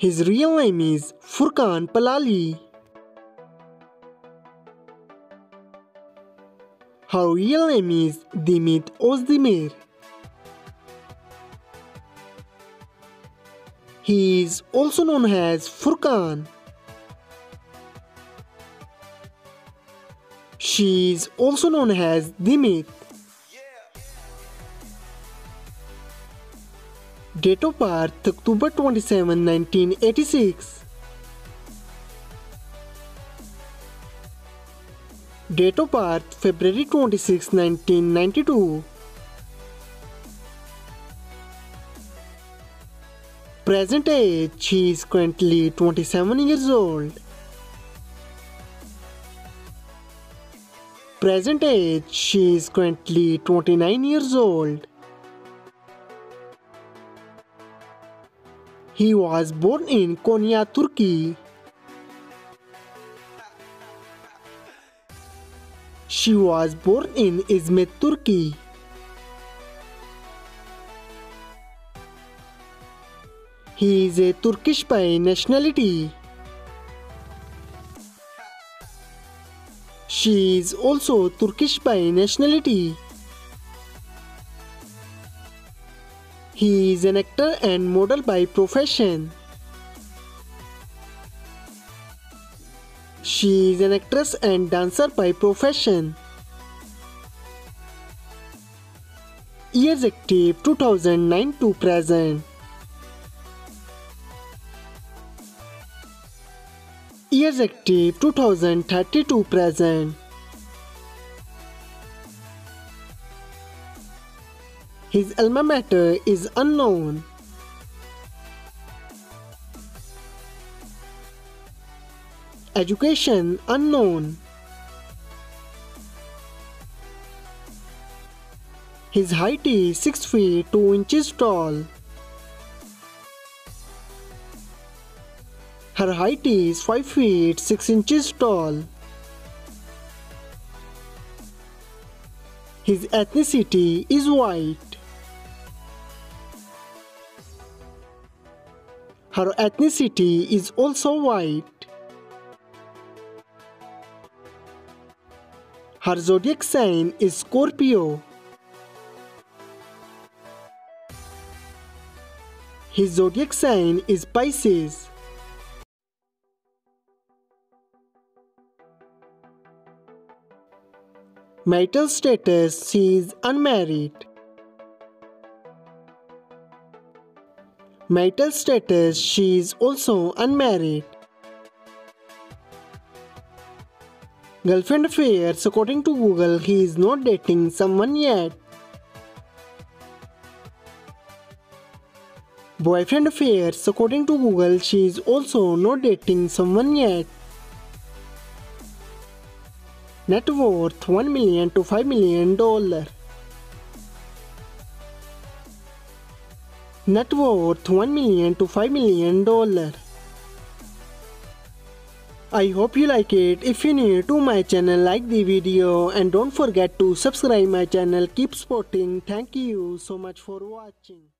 His real name is Furkan Palali. Her real name is Demet Ozdemir. He is also known as Furkan. She is also known as Demet. Date of birth October 27, 1986. Date of birth February 26, 1992. Present age she is currently 27 years old. Present age she is currently 29 years old. He was born in Konya, Turkey. She was born in Izmit, Turkey. He is a Turkish by nationality. She is also Turkish by nationality. He is an actor and model by profession. She is an actress and dancer by profession. Years active 2009 to present. Years active 2030 to present. His alma mater is unknown. Education unknown. His height is 6 feet 2 inches tall. Her height is 5 feet 6 inches tall. His ethnicity is white. Her ethnicity is also white. Her zodiac sign is Scorpio. His zodiac sign is Pisces. Marital status she is unmarried. Marital status she is also unmarried. Girlfriend affairs according to Google he is not dating someone yet. Boyfriend affairs according to Google she is also not dating someone yet. Net worth 1 million to 5 million dollar. Net worth 1 million to 5 million dollar. I hope you like it. If you're new to my channel, like the video and don't forget to subscribe my channel. Keep supporting. Thank you so much for watching.